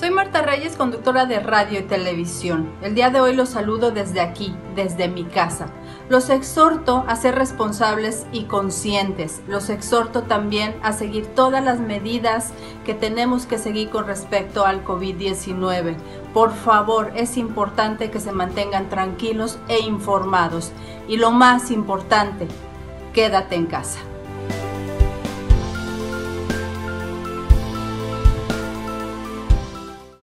Soy Marta Reyes, conductora de radio y televisión. El día de hoy los saludo desde aquí, desde mi casa. Los exhorto a ser responsables y conscientes. Los exhorto también a seguir todas las medidas que tenemos que seguir con respecto al COVID-19. Por favor, es importante que se mantengan tranquilos e informados. Y lo más importante, quédate en casa.